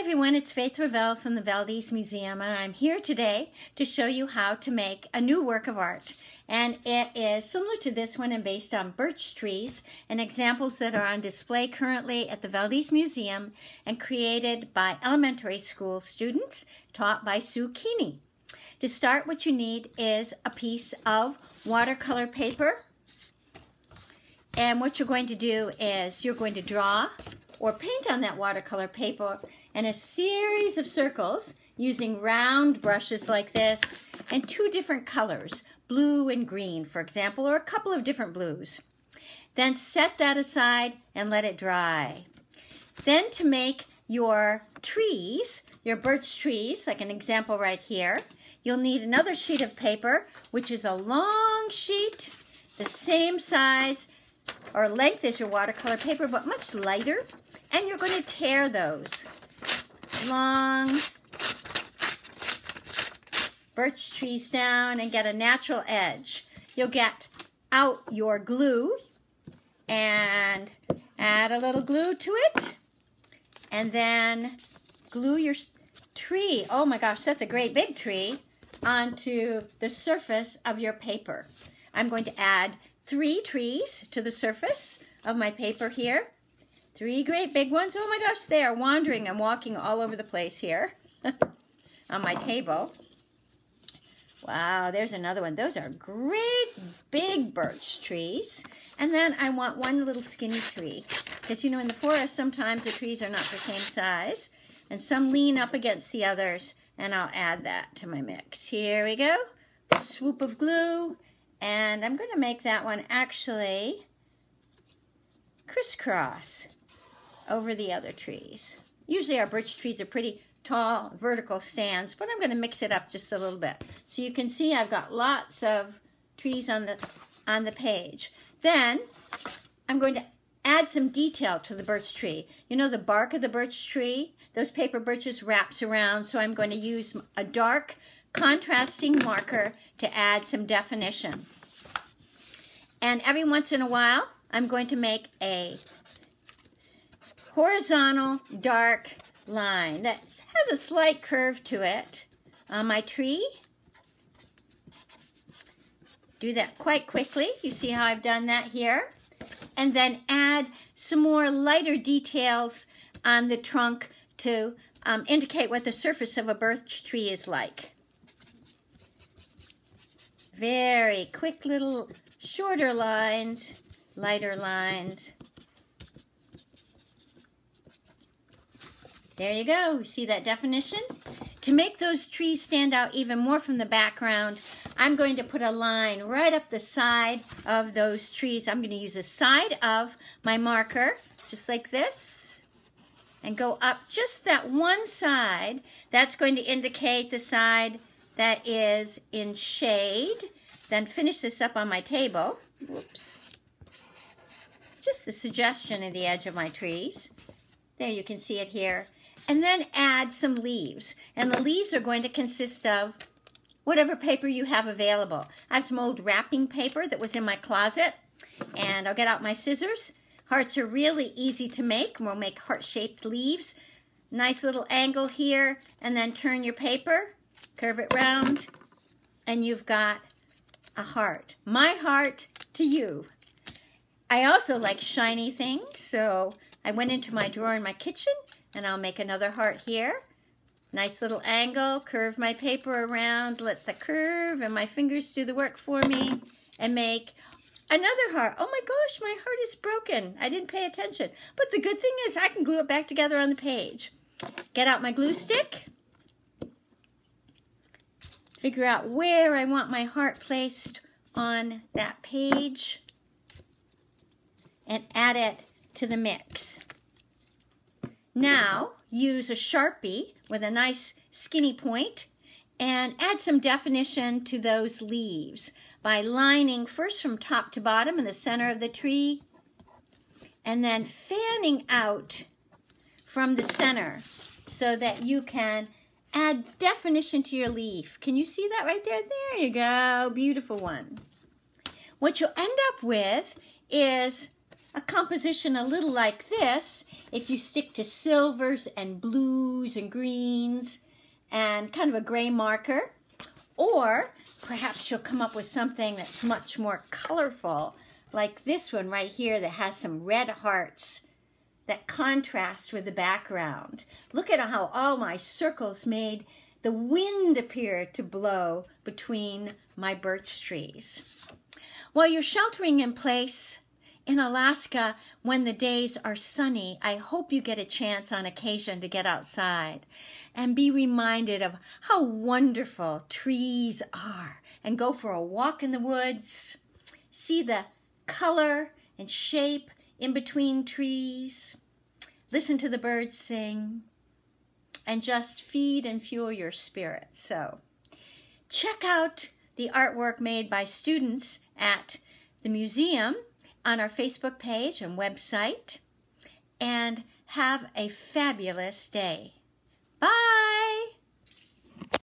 everyone, it's Faith Revell from the Valdez Museum, and I'm here today to show you how to make a new work of art. And it is similar to this one and based on birch trees and examples that are on display currently at the Valdez Museum and created by elementary school students taught by Sue Keeney. To start, what you need is a piece of watercolor paper. And what you're going to do is you're going to draw or paint on that watercolor paper in a series of circles using round brushes like this and two different colors, blue and green, for example, or a couple of different blues. Then set that aside and let it dry. Then to make your trees, your birch trees, like an example right here, you'll need another sheet of paper, which is a long sheet, the same size or length as your watercolor paper, but much lighter. And you're going to tear those long birch trees down and get a natural edge. You'll get out your glue and add a little glue to it and then glue your tree. Oh my gosh, that's a great big tree onto the surface of your paper. I'm going to add three trees to the surface of my paper here. Three great big ones. Oh my gosh, they are wandering and walking all over the place here on my table. Wow, there's another one. Those are great big birch trees. And then I want one little skinny tree. Because, you know, in the forest, sometimes the trees are not the same size. And some lean up against the others. And I'll add that to my mix. Here we go. Swoop of glue. And I'm going to make that one actually crisscross over the other trees. Usually our birch trees are pretty tall vertical stands, but I'm going to mix it up just a little bit. So you can see I've got lots of trees on the on the page. Then I'm going to add some detail to the birch tree. You know the bark of the birch tree? Those paper birches wraps around, so I'm going to use a dark contrasting marker to add some definition. And every once in a while, I'm going to make a horizontal dark line that has a slight curve to it on my tree. Do that quite quickly. You see how I've done that here? And then add some more lighter details on the trunk to um, indicate what the surface of a birch tree is like. Very quick little shorter lines, lighter lines. There you go. See that definition? To make those trees stand out even more from the background, I'm going to put a line right up the side of those trees. I'm going to use the side of my marker, just like this, and go up just that one side. That's going to indicate the side that is in shade. Then finish this up on my table. Whoops. Just a suggestion of the edge of my trees. There, you can see it here and then add some leaves. And the leaves are going to consist of whatever paper you have available. I have some old wrapping paper that was in my closet, and I'll get out my scissors. Hearts are really easy to make. We'll make heart-shaped leaves. Nice little angle here, and then turn your paper, curve it round, and you've got a heart. My heart to you. I also like shiny things, so I went into my drawer in my kitchen and I'll make another heart here. Nice little angle, curve my paper around, let the curve and my fingers do the work for me, and make another heart. Oh my gosh, my heart is broken. I didn't pay attention. But the good thing is I can glue it back together on the page. Get out my glue stick. Figure out where I want my heart placed on that page. And add it to the mix. Now use a Sharpie with a nice skinny point and add some definition to those leaves by lining first from top to bottom in the center of the tree and then fanning out from the center so that you can add definition to your leaf. Can you see that right there? There you go. Beautiful one. What you'll end up with is a composition a little like this if you stick to silvers and blues and greens and kind of a gray marker. Or perhaps you'll come up with something that's much more colorful, like this one right here that has some red hearts that contrast with the background. Look at how all my circles made the wind appear to blow between my birch trees. While you're sheltering in place in Alaska, when the days are sunny, I hope you get a chance on occasion to get outside and be reminded of how wonderful trees are and go for a walk in the woods. See the color and shape in between trees. Listen to the birds sing and just feed and fuel your spirit. So, check out the artwork made by students at the museum on our Facebook page and website. And have a fabulous day. Bye.